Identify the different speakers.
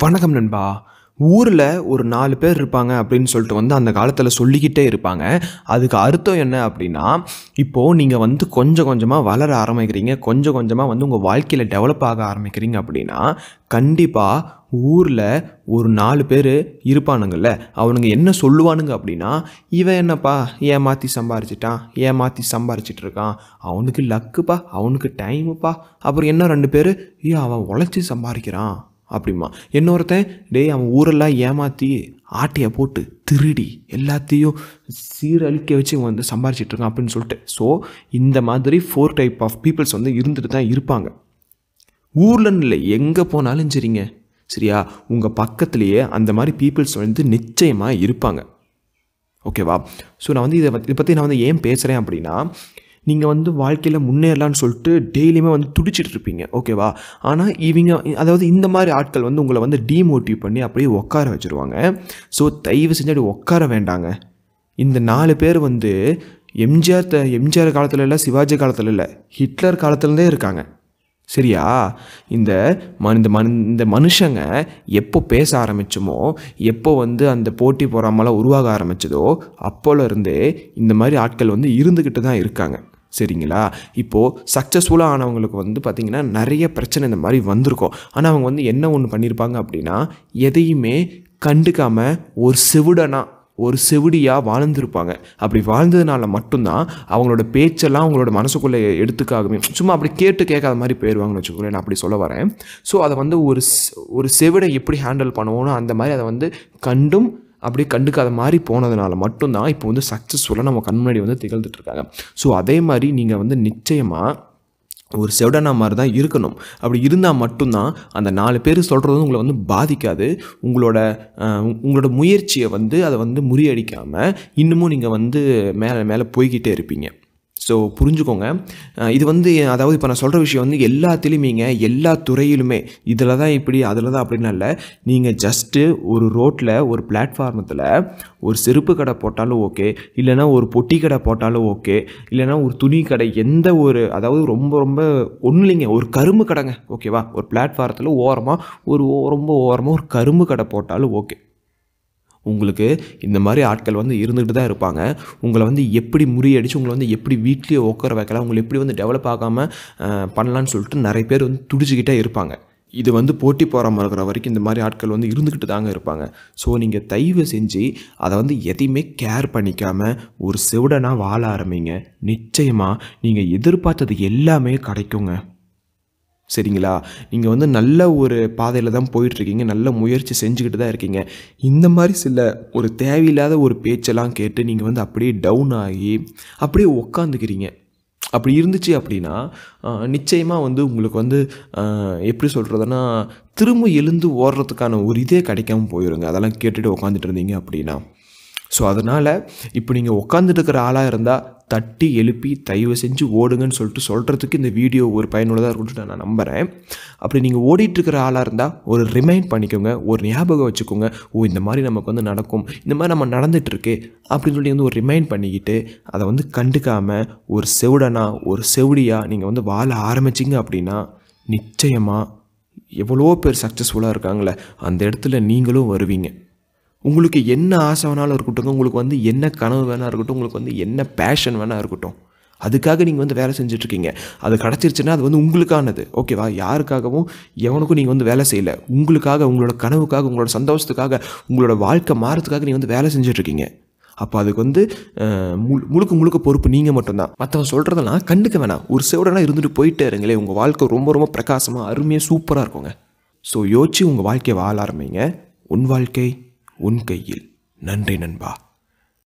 Speaker 1: வணக்கம் நண்பா. ஊரில் ஒரு நாலு பேர் இருப்பாங்க அப்படின்னு சொல்லிட்டு வந்து அந்த காலத்தில் சொல்லிக்கிட்டே இருப்பாங்க. அதுக்கு அர்த்தம் என்ன அப்படின்னா இப்போது நீங்கள் வந்து கொஞ்சம் கொஞ்சமாக வளர ஆரம்பிக்கிறீங்க கொஞ்சம் கொஞ்சமாக வந்து உங்கள் வாழ்க்கையில் டெவலப் ஆக ஆரம்பிக்கிறீங்க அப்படின்னா கண்டிப்பாக ஊரில் ஒரு நாலு பேர் இருப்பானுங்கள்ல அவனுங்க என்ன சொல்லுவானுங்க அப்படின்னா இவன் என்னப்பா ஏமாற்றி சம்பாரிச்சிட்டான் ஏமாற்றி சம்பாரிச்சிட்டு இருக்கான். அவனுக்கு லக்குப்பா அவனுக்கு டைமுப்பா அப்புறம் என்ன ரெண்டு பேர்? ஏ அவன் உழைச்சி சம்பாதிக்கிறான் அப்படிமா இன்னொருத்தன் டேய் அவன் ஊரெல்லாம் ஏமாற்றி ஆட்டையை போட்டு திருடி எல்லாத்தையும் சீரழிக்க வச்சு இவன் வந்து சம்பாரிச்சிட்டு இருக்கான் அப்படின்னு சொல்லிட்டு. ஸோ இந்த மாதிரி ஃபோர் டைப் ஆஃப் பீப்புள்ஸ் வந்து இருந்துட்டு தான் இருப்பாங்க. ஊர்லன்னு இல்லை எங்கே போனாலும் சரிங்க. சரியா? உங்கள் பக்கத்துலேயே அந்த மாதிரி பீப்புள்ஸ் வந்து நிச்சயமாக இருப்பாங்க. ஓகேவா ஸோ நான் வந்து இதை இதை பற்றி நான் வந்து ஏன் பேசுகிறேன் அப்படின்னா நீங்கள் வந்து வாழ்க்கையில் முன்னேறலான்னு சொல்லிட்டு டெய்லியுமே வந்து துடிச்சிட்டு இருப்பீங்க. ஓகேவா? ஆனால் இவங்க அதாவது இந்த மாதிரி ஆட்கள் வந்து உங்களை வந்து டீமோட்டிவ் பண்ணி அப்படியே உட்கார வச்சுருவாங்க. ஸோ தயவு செஞ்சு அப்படி உட்கார வேண்டாங்க. இந்த நாலு பேர் வந்து எம்ஜிஆர் த எம்ஜிஆர் காலத்தில் இல்லை சிவாஜி காலத்தில் இல்லை ஹிட்லர் காலத்துலேருந்தே இருக்காங்க. சரியா? இந்த ம இந்த மனு இந்த மனுஷங்க எப்போ பேச ஆரம்பிச்சோமோ எப்போ வந்து அந்த போட்டி போகிறாமலாம் உருவாக ஆரம்பிச்சதோ அப்போலேருந்தே இந்த மாதிரி ஆட்கள் வந்து இருந்துக்கிட்டு தான் இருக்காங்க. சரிங்களா? இப்போது சக்ஸஸ்ஃபுல்லாக ஆனவங்களுக்கு வந்து பார்த்திங்கன்னா நிறைய பிரச்சனை இந்த மாதிரி வந்திருக்கும். ஆனால் அவங்க வந்து என்ன ஒன்று பண்ணியிருப்பாங்க அப்படின்னா எதையுமே கண்டுக்காமல் ஒரு செவிடனா ஒரு செவிடியாக வாழ்ந்துருப்பாங்க. அப்படி வாழ்ந்ததுனால மட்டும்தான் அவங்களோட பேச்செல்லாம் அவங்களோட மனசுக்குள்ளே எடுத்துக்காகவே சும்மா அப்படி கேட்டு கேட்காத மாதிரி போயிடுவாங்கன்னு வச்சுக்கோங்களேன் நான் அப்படி சொல்ல வரேன். ஸோ அதை வந்து ஒரு ஒரு செவிடை எப்படி ஹேண்டில் பண்ணுவோன்னு அந்த மாதிரி அதை வந்து கண்டும் அப்படியே கண்டுக்காத மாதிரி போனதுனால மட்டும்தான் இப்போ வந்து சக்ஸஸ்ஃபுல்லாக நம்ம கண் முன்னாடி வந்து திகழ்ந்துட்டு இருக்காங்க ஸோ அதே மாதிரி நீங்கள் வந்து நிச்சயமாக ஒரு செவடனா மாதிரி தான் இருக்கணும். அப்படி இருந்தால் மட்டும்தான் அந்த நாலு பேர் சொல்கிறது உங்களை வந்து பாதிக்காது. உங்களோட உங்களோட முயற்சியை வந்து அதை வந்து முறியடிக்காமல் இன்னமும் நீங்கள் வந்து மேலே மேலே போய்கிட்டே இருப்பீங்க. ஸோ புரிஞ்சுக்கோங்க. இது வந்து அதாவது இப்போ நான் சொல்கிற விஷயம் வந்து எல்லாத்துலேயுமேங்க எல்லா துறையிலுமே இதில் தான் இப்படி அதில் தான் அப்படின்னு இல்லை. நீங்கள் ஜஸ்ட்டு ஒரு ரோட்டில் ஒரு பிளாட்ஃபார்மத்தில் ஒரு செருப்பு கடை போட்டாலும் ஓகே இல்லைன்னா ஒரு பொட்டி கடை போட்டாலும் ஓகே இல்லைன்னா ஒரு துணி கடை எந்த ஒரு அதாவது ரொம்ப ரொம்ப ஒன்றும் இல்லைங்க. ஒரு கரும்பு கடைங்க ஓகேவா ஒரு பிளாட்ஃபாரத்தில் ஓரமாக ஒரு ஓ- ரொம்ப ஓரமாக ஒரு கரும்பு கடை போட்டாலும் ஓகே உங்களுக்கு இந்த மாதிரி ஆட்கள் வந்து இருந்துகிட்டு தான் இருப்பாங்க. உங்களை வந்து எப்படி முறியடிச்சு உங்களை வந்து எப்படி வீட்லேயே உட்கார வைக்கலாம் உங்களை எப்படி வந்து டெவலப் ஆகாமல் பண்ணலான்னு சொல்லிட்டு நிறைய பேர் வந்து துடிச்சிக்கிட்டே இருப்பாங்க. இது வந்து போட்டி போகாமல் இருக்கிற வரைக்கும் இந்த மாதிரி ஆட்கள் வந்து இருந்துக்கிட்டு தாங்க இருப்பாங்க. ஸோ நீங்கள் தயவு செஞ்சு அதை வந்து எதையுமே கேர் பண்ணிக்காமல் ஒரு செவிடனாக வாழ ஆரம்பிங்க. நிச்சயமாக நீங்கள் எதிர்பார்த்தது எல்லாமே கிடைக்குங்க. சரிங்களா? நீங்கள் வந்து நல்ல ஒரு பாதையில் தான் போயிட்டுருக்கீங்க. நல்ல முயற்சி செஞ்சுக்கிட்டு தான் இருக்கீங்க. இந்த மாதிரி சில ஒரு தேவையில்லாத ஒரு பேச்செல்லாம் கேட்டு நீங்கள் வந்து அப்படியே டவுன் ஆகி அப்படியே உக்காந்துக்கிறீங்க. அப்படி இருந்துச்சு அப்படின்னா நிச்சயமாக வந்து உங்களுக்கு வந்து எப்படி சொல்கிறதுனா திரும்ப எழுந்து ஓடுறதுக்கான ஒரு இதே கிடைக்காம போயிடுங்க அதெல்லாம் கேட்டுட்டு உட்காந்துட்டு இருந்தீங்க அப்படின்னா. ஸோ அதனால் இப்போ நீங்கள் உட்காந்துட்டு இருக்கிற ஆளாக இருந்தால் தட்டி எழுப்பி தயவு செஞ்சு ஓடுங்கன்னு சொல்லிட்டு சொல்கிறதுக்கு இந்த வீடியோ ஒரு பயனுள்ளதாக இருக்கும்னு நான் நம்புகிறேன் அப்படி நீங்கள் ஓடிட்டுருக்கிற ஆளாக இருந்தால் ஒரு ரிமைண்ட் பண்ணிக்கோங்க ஒரு ஞாபகம் வச்சுக்கோங்க. ஓ இந்த மாதிரி நமக்கு வந்து நடக்கும் இந்த மாதிரி நம்ம நடந்துகிட்ருக்கு அப்படின்னு சொல்லி வந்து ஒரு ரிமைண்ட் பண்ணிக்கிட்டு அதை வந்து கண்டுக்காமல் ஒரு செவிடனா ஒரு செவிடியாக நீங்கள் வந்து வாழ ஆரம்பிச்சிங்க அப்படின்னா நிச்சயமாக எவ்வளோ பேர் சக்ஸஸ்ஃபுல்லாக இருக்காங்களே அந்த இடத்துல நீங்களும் வருவீங்க. உங்களுக்கு என்ன ஆசை வேணாலும் இருக்கட்டும் உங்களுக்கு வந்து என்ன கனவு வேணா இருக்கட்டும் உங்களுக்கு வந்து என்ன பேஷன் வேணா இருக்கட்டும் அதுக்காக நீங்கள் வந்து வேலை செஞ்சுட்ருக்கீங்க. அது கிடச்சிருச்சுன்னா அது வந்து உங்களுக்கானது. ஓகேவா யாருக்காகவும் எவனுக்கும் நீங்கள் வந்து வேலை செய்யலை. உங்களுக்காக உங்களோட கனவுக்காக உங்களோட சந்தோஷத்துக்காக உங்களோட வாழ்க்கை மாறத்துக்காக நீங்கள் வந்து வேலை செஞ்சுட்ருக்கீங்க. அப்போ அதுக்கு வந்து முழு- முழுக்க முழுக்க பொறுப்பு நீங்கள் மட்டும்தான். மற்றவன் சொல்கிறதெல்லாம் கண்டுக்க வேணாம். ஒரு செவடனா இருந்துட்டு போயிட்டே இருங்களே உங்கள் வாழ்க்கை ரொம்ப ரொம்ப பிரகாசமாக அருமையாக சூப்பராக இருக்குங்க. ஸோ யோசிச்சு உங்கள் வாழ்க்கையை வாழ ஆரம்பிங்க. உன் வாழ்க்கை உன் கையில். நன்றி நண்பா.